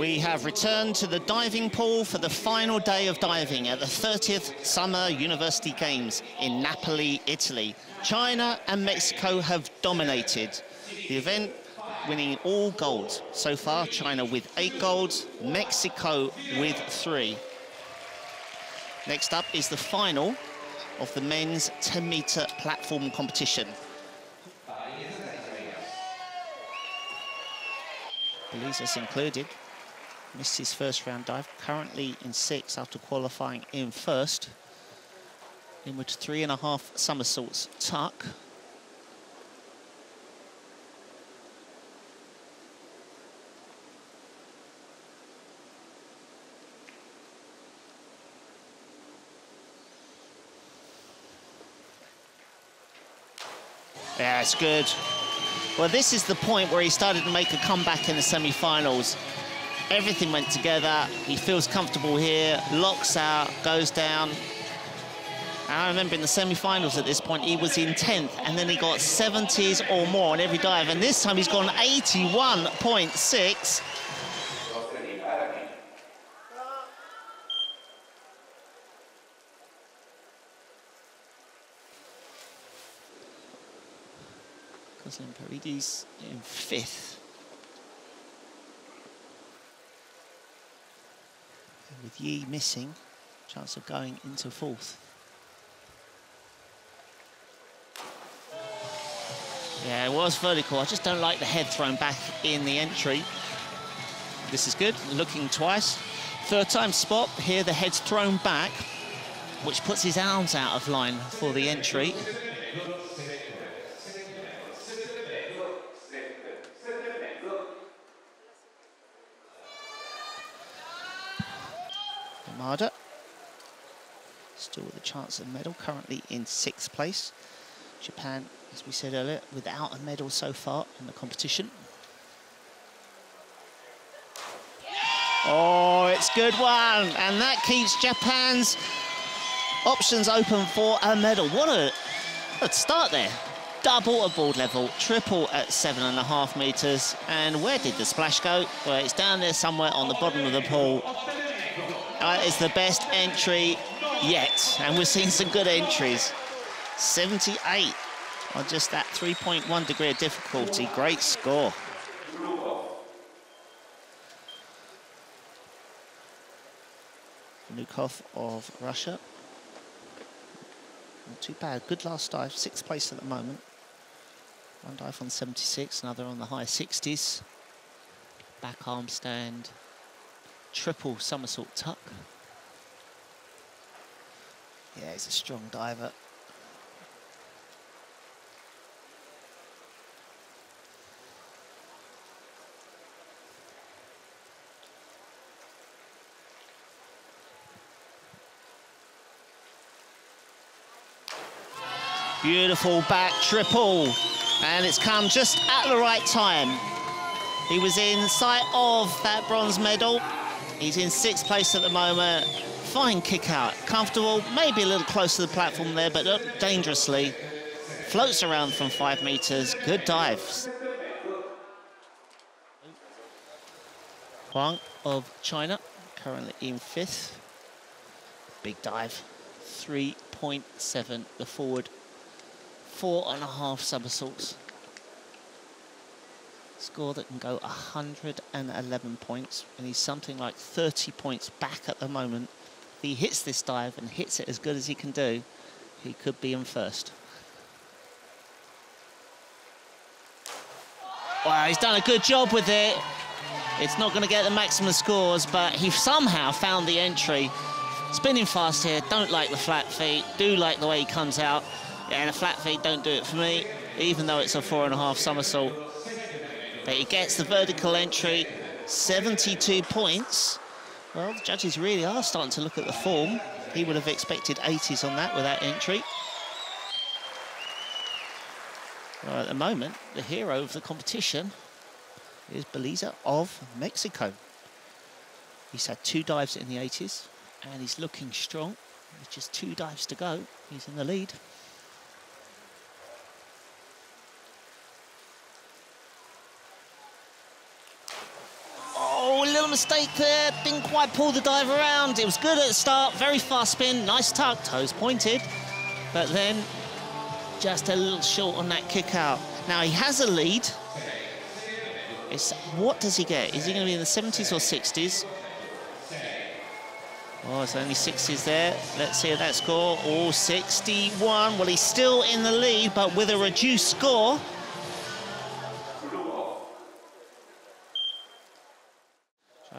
We have returned to the diving pool for the final day of diving at the 30th Summer University Games in Napoli, Italy. China and Mexico have dominated the event, winning all gold. So far, China with eight golds, Mexico with three. Next up is the final of the men's 10-metre platform competition. Belizas included, missed his first round dive, currently in sixth after qualifying in first. Inward three and a half somersaults tuck. Yeah, it's good. Well, this is the point where he started to make a comeback in the semi-finals. Everything went together. He feels comfortable here, locks out, goes down. And I remember in the semi-finals at this point, he was in 10th, and then he got 70s or more on every dive. And this time he's gone 81.6. Gosselin-Paradis in fifth. With Yi missing, chance of going into fourth. Yeah, it was vertical. I just don't like the head thrown back in the entry. This is good, looking twice. Third time spot, here the head's thrown back, which puts his arms out of line for the entry. Still with a chance of medal, currently in sixth place. Japan, as we said earlier, without a medal so far in the competition. Oh, it's good one. And that keeps Japan's options open for a medal. What a good start there. Double at board level, triple at seven and a half meters. And where did the splash go? Well, it's down there somewhere on the bottom of the pool. Uh, it's the best entry yet. And we're seeing some good entries. 78 on just that 3.1 degree of difficulty. Great score. Vnukov of Russia. Not too bad. Good last dive. Sixth place at the moment. One dive on 76, another on the high 60s. Back arm stand. Triple somersault tuck. Yeah, he's a strong diver. Beautiful back triple. And it's come just at the right time. He was in sight of that bronze medal. He's in sixth place at the moment. Fine kick out, comfortable, maybe a little close to the platform there, but not dangerously. Floats around from five meters, good dives. Huang of China, currently in fifth. Big dive, 3.7, the forward four and a half somersaults. Score that can go 111 points, and he's something like 30 points back at the moment. If he hits this dive and hits it as good as he can do, he could be in first. Wow, he's done a good job with it. It's not going to get the maximum scores, but he somehow found the entry. Spinning fast here, don't like the flat feet, do like the way he comes out. Yeah, the flat feet don't do it for me, even though it's a four and a half somersault. But he gets the vertical entry, 72 points. Well, the judges really are starting to look at the form. He would have expected 80s on that with that entry. Well, at the moment, the hero of the competition is Beliza of Mexico. He's had two dives in the 80s, and he's looking strong. With just two dives to go, he's in the lead. little mistake there, didn't quite pull the dive around. It was good at the start, very fast spin, nice tuck, toes pointed, but then just a little short on that kick out. Now he has a lead. It's, what does he get? Is he going to be in the 70s or 60s? Oh, it's only 60s there. Let's see if that score. Oh, 61. Well, he's still in the lead, but with a reduced score.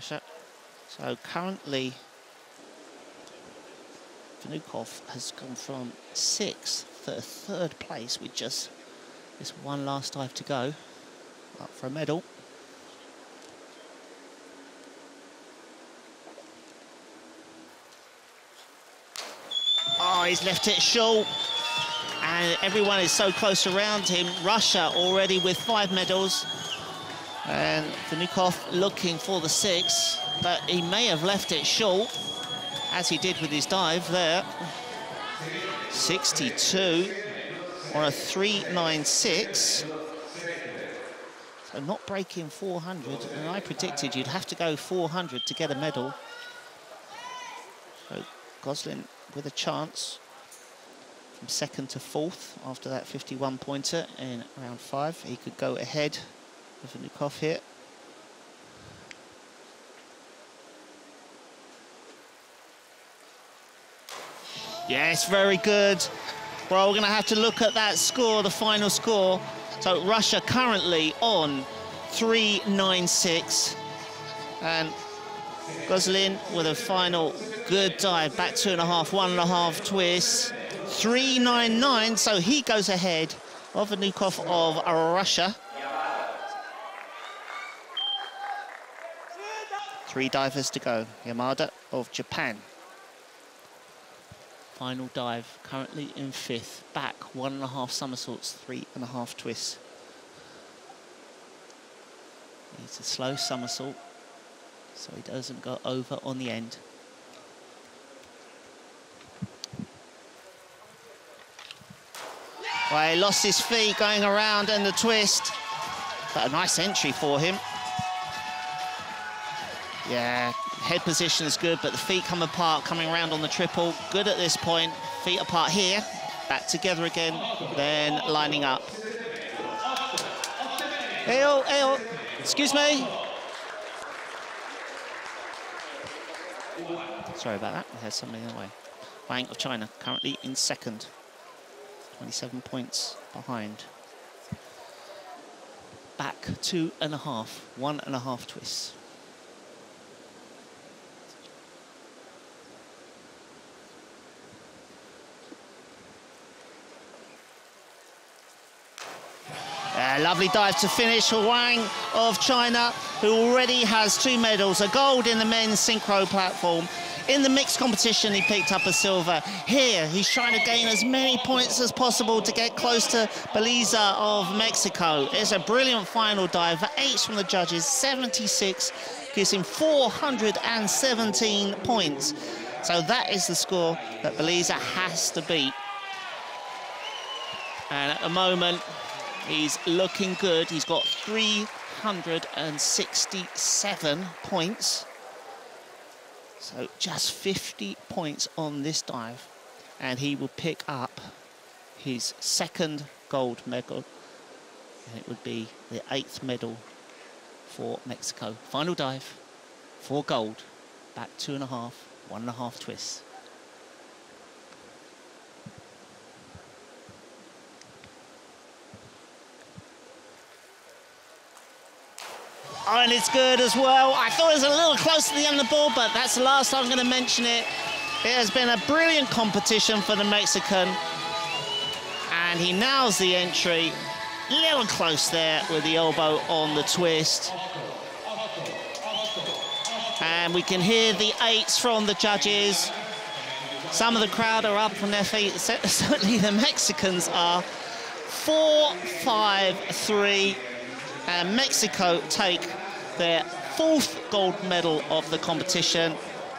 So currently, Vnukov has gone from sixth to third place with just this one last dive to go. Up for a medal. Oh, he's left it short. And everyone is so close around him. Russia already with five medals. And Vnukov looking for the six, but he may have left it short, as he did with his dive there. 62 on a 396. So not breaking 400, and I predicted you'd have to go 400 to get a medal. So Gosselin with a chance from second to fourth after that 51 pointer in round five. He could go ahead Vnukov here. Yes, very good. Well, we're going to have to look at that score, the final score. So Russia currently on 396. And Gosselin with a final good dive, back two and a half, one and a half twist. 399, so he goes ahead of Vnukov of Russia. Three divers to go. Yamada of Japan. Final dive, currently in fifth. Back, one and a half somersaults, three and a half twists. Needs a slow somersault so he doesn't go over on the end. Well, he lost his feet going around and the twist. But a nice entry for him. Yeah, head position is good, but the feet come apart, coming around on the triple. Good at this point. Feet apart here, back together again, then lining up. Eyo, eyo, excuse me. Sorry about that, there's somebody in the way. Wang of China, currently in second. 27 points behind. Back two and a half, one and a half twists. Lovely dive to finish for Wang of China, who already has two medals, a gold in the men's synchro platform. In the mixed competition, he picked up a silver. Here, he's trying to gain as many points as possible to get close to Beliza of Mexico. It's a brilliant final dive. Eight from the judges, 76, gives him 417 points. So that is the score that Beliza has to beat. And at the moment, He's looking good. He's got 367 points. So just 50 points on this dive. And he will pick up his second gold medal. And it would be the eighth medal for Mexico. Final dive for gold. Back two and a half, one and a half twists. Oh, and it's good as well. I thought it was a little close to the end of the ball, but that's the last I'm going to mention it. It has been a brilliant competition for the Mexican. And he nails the entry. Little close there with the elbow on the twist. And we can hear the eights from the judges. Some of the crowd are up on their feet. Certainly the Mexicans are. Four, five, three. And Mexico take their fourth gold medal of the competition.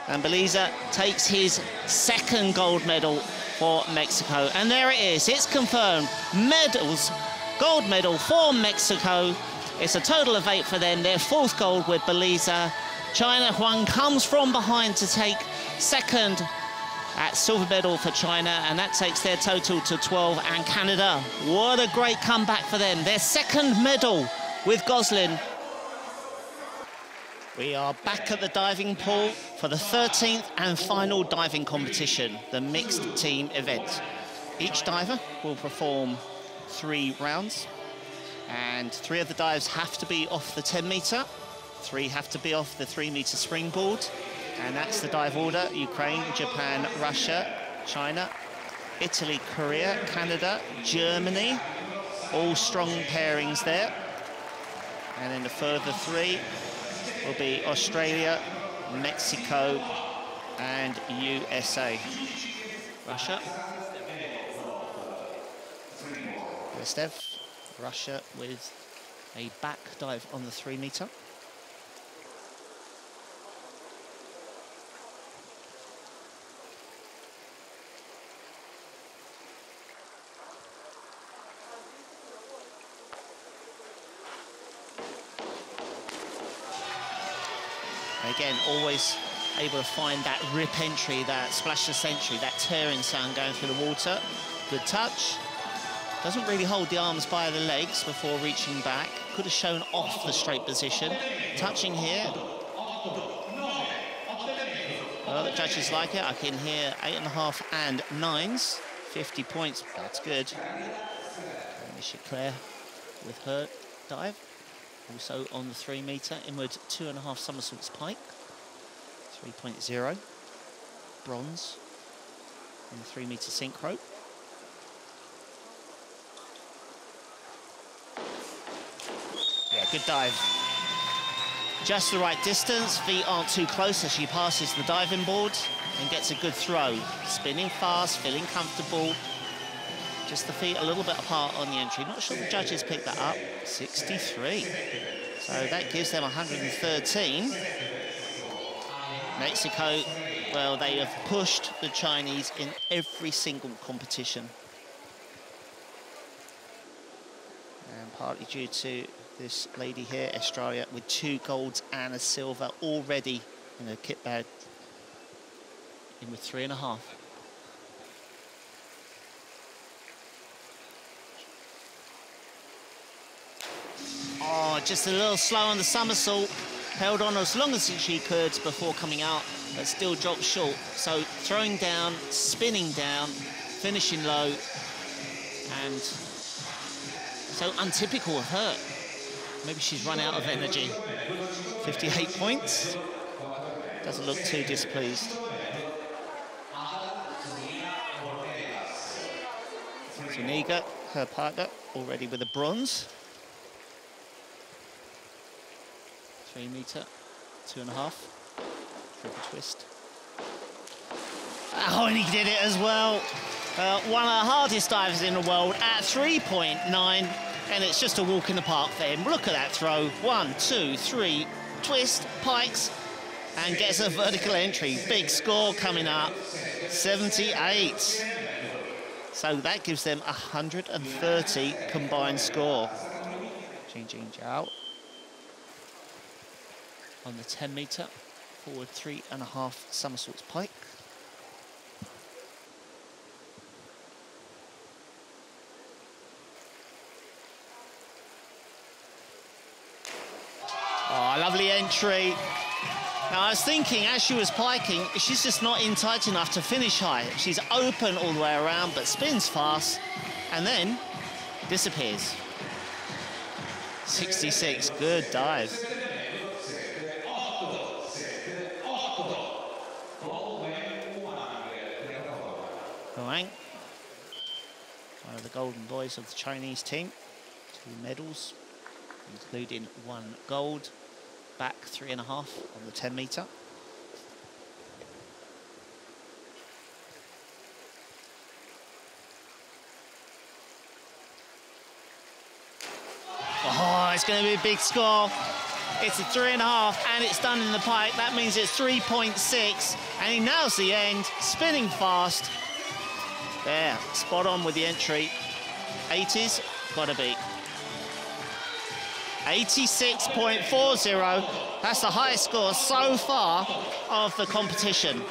And Beliza takes his second gold medal for Mexico. And there it is, it's confirmed. Medals, gold medal for Mexico. It's a total of eight for them. Their fourth gold with Beliza. China Huang comes from behind to take second at silver medal for China, and that takes their total to 12. And Canada, what a great comeback for them. Their second medal with Gosselin. We are back at the diving pool for the 13th and final diving competition, the mixed team event. Each diver will perform three rounds, and three of the dives have to be off the 10 metre, three have to be off the three metre springboard, and that's the dive order, Ukraine, Japan, Russia, China, Italy, Korea, Canada, Germany, all strong pairings there. And then the further three will be Australia, Mexico, and USA. Russia. Stev, Russia with a back dive on the three metre. Again, always able to find that rip entry, that splash the century, that tearing sound going through the water. Good touch. Doesn't really hold the arms by the legs before reaching back. Could have shown off the straight position. Touching here. Well, the judges like it. I can hear eight and a half and nines. 50 points, that's good. Alicia Claire with her dive. Also on the three metre, inward two and a half somersaults pike. 3.0. Bronze in the three metre synchro. Yeah, good dive. Just the right distance, feet aren't too close as she passes the diving board and gets a good throw. Spinning fast, feeling comfortable, just the feet a little bit apart on the entry. Not sure the judges picked that up. 63. So that gives them 113. Mexico, well, they have pushed the Chinese in every single competition. And partly due to this lady here, Australia, with two golds and a silver already in her kit bag. In with three and a half. Oh, just a little slow on the somersault. Held on as long as she could before coming out, but still dropped short. So throwing down, spinning down, finishing low, and so untypical of her. Maybe she's run out of energy. 58 points. Doesn't look too displeased. Zuniga, her partner, already with a bronze. Three meter, two and a half, triple twist. Oh, and he did it as well. Uh, one of the hardest divers in the world at 3.9, and it's just a walk in the park for him. Look at that throw. One, two, three, twist, pikes, and gets a vertical entry. Big score coming up, 78. So that gives them 130 combined score. Jing Jing Zhao on the 10 metre, forward three and a half somersaults pike. Oh, lovely entry. Now, I was thinking, as she was piking, she's just not in tight enough to finish high. She's open all the way around, but spins fast, and then disappears. 66, good dive. Wang, one of the golden boys of the Chinese team. Two medals, including one gold, back three and a half on the 10 metre. Oh, it's going to be a big score. It's a three and a half, and it's done in the pike. That means it's 3.6, and he nails the end, spinning fast. There, spot on with the entry. 80s, gotta be. 86.40. That's the highest score so far of the competition.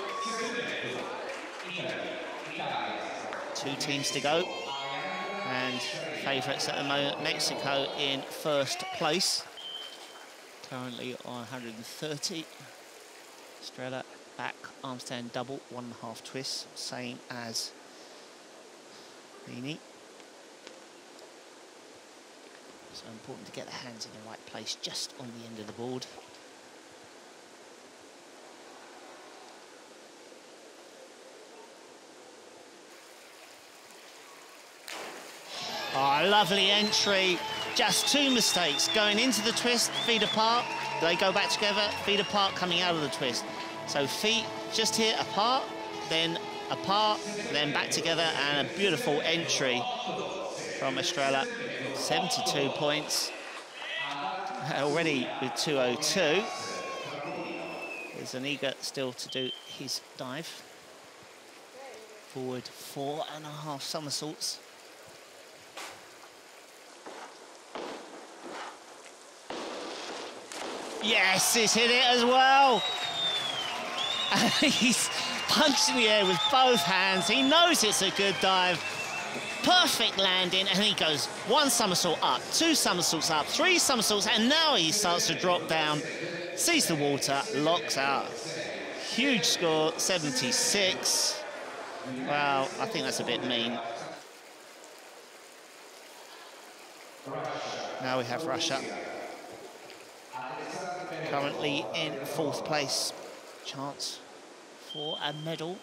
Two teams to go. And favourites at the moment, Mexico in first place. Currently on 130. Estrella back, arm stand double, one and a half twist, same as So important to get the hands in the right place, just on the end of the board. Oh, lovely entry. Just two mistakes. Going into the twist, feet apart. They go back together, feet apart, coming out of the twist. So feet just here apart, then apart, then back together, and a beautiful entry from Estrella. 72 points. Uh, already with 202. There's an eager still to do his dive. Forward four and a half somersaults. Yes, he's hit it as well. he's punched in the air with both hands. He knows it's a good dive. Perfect landing, and he goes one somersault up, two somersaults up, three somersaults, and now he starts to drop down, sees the water, locks out. Huge score, 76. Well, I think that's a bit mean. Now we have Russia currently in fourth place. Chance for a medal.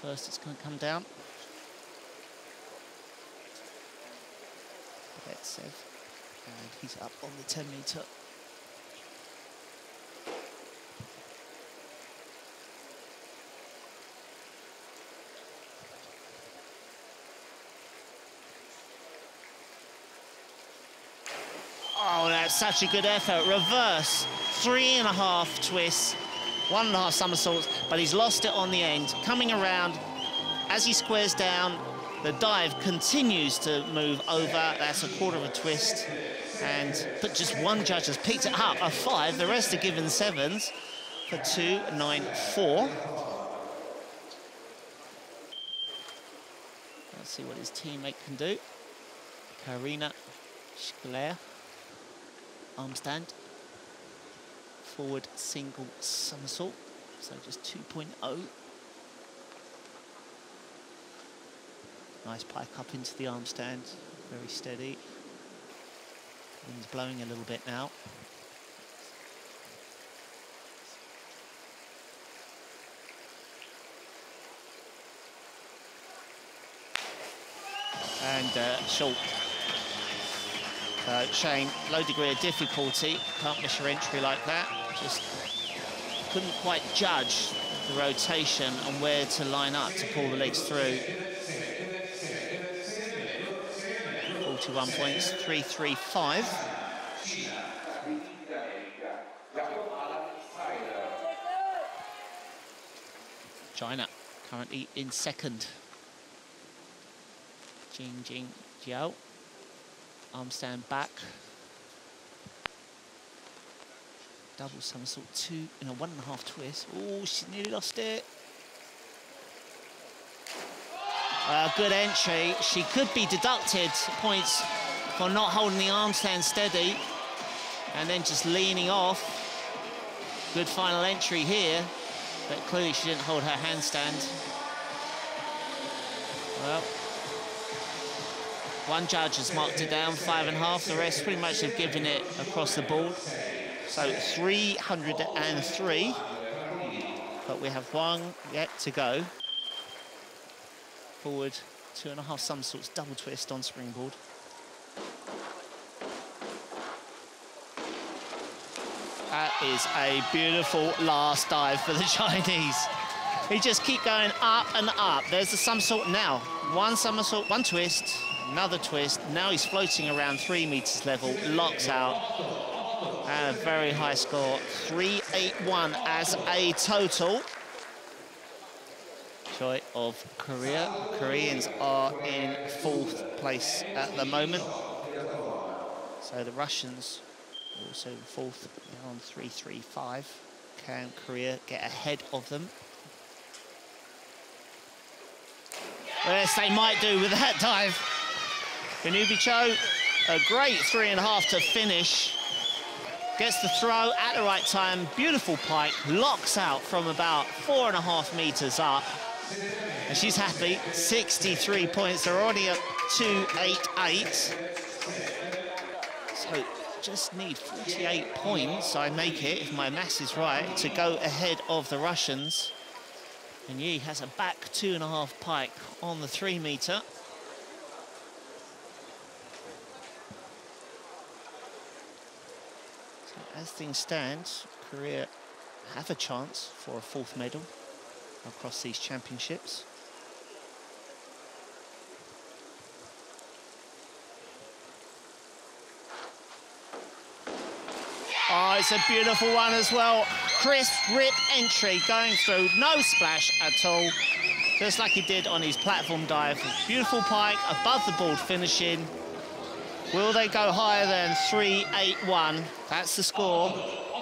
First it's going to come down. Betsev, and he's up on the 10 metre. Oh, that's such a good effort. Reverse, three and a half twists, one and a half somersaults, but he's lost it on the end. Coming around, as he squares down, the dive continues to move over. That's a quarter of a twist. And but just one judge has picked it up, a five. The rest are given sevens for two, nine, four. Let's see what his teammate can do. Karina Schler arm stand, forward single somersault, so just 2.0. Nice pike up into the arm stand, very steady. Wind's blowing a little bit now. And uh, short uh, Shane, low degree of difficulty. Can't miss your entry like that. Just couldn't quite judge the rotation and where to line up to pull the legs through. 41 points, 335. China currently in second. Jing Jing Jiao arm stand back. Double somersault, two in a one and a half twist. Oh, she nearly lost it. Uh, good entry. She could be deducted points for not holding the arm stand steady and then just leaning off. Good final entry here, but clearly she didn't hold her handstand. Well, one judge has marked it down, five and a half. The rest pretty much have given it across the board. So 303, but we have one yet to go. Forward, two and a half somersaults, double twist on springboard. That is a beautiful last dive for the Chinese. He just keep going up and up. There's the somersault now. One somersault, one twist, Another twist. Now he's floating around three meters level, locks out. And a very high score, 381 as a total. Choi of Korea. Koreans are in fourth place at the moment. So the Russians also in fourth on 3-3-5. Can Korea get ahead of them? Yes, they might do with that dive. Kanubi Cho, a great three and a half to finish. Gets the throw at the right time. Beautiful pike, locks out from about four and a half meters up. And she's happy, 63 points. They're already at 288. So just need 48 points, I make it, if my mass is right, to go ahead of the Russians. And Yi has a back two and a half pike on the three meter. So as things stand, Korea have a chance for a fourth medal across these championships. Oh, it's a beautiful one as well. Crisp rip entry going through, no splash at all. Just like he did on his platform dive. Beautiful pike, above the board finishing. Will they go higher than 3-8-1? That's the score.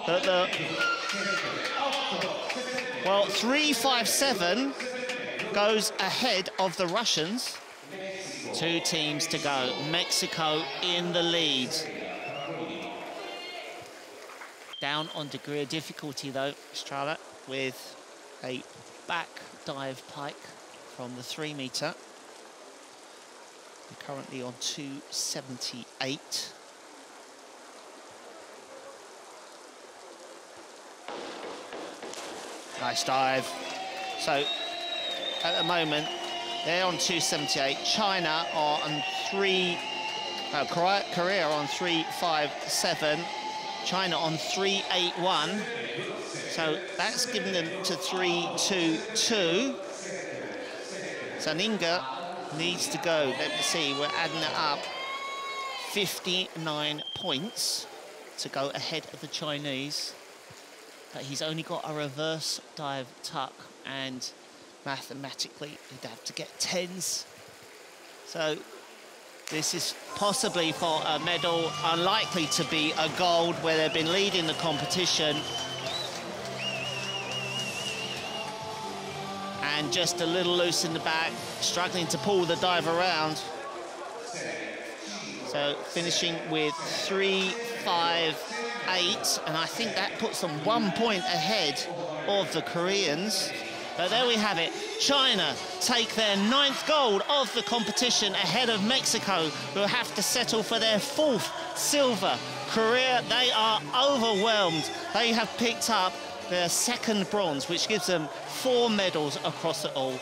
But the, well, 3-5-7 goes ahead of the Russians. Two teams to go. Mexico in the lead. Down on degree of difficulty though, Strahla, with a back dive pike from the three meter. We're currently on 278. Nice dive. So at the moment, they're on 278. China are on three, uh, Korea on 357. China on 381. So that's given them to 322. So needs to go. Let me see, we're adding it up. 59 points to go ahead of the Chinese. But he's only got a reverse dive tuck and mathematically he'd have to get tens. So this is possibly for a medal, unlikely to be a gold where they've been leading the competition. And just a little loose in the back, struggling to pull the dive around. So finishing with three, five, eight, and I think that puts them one point ahead of the Koreans. But there we have it. China take their ninth gold of the competition ahead of Mexico, who have to settle for their fourth silver. Korea, they are overwhelmed. They have picked up their second bronze, which gives them four medals across it all.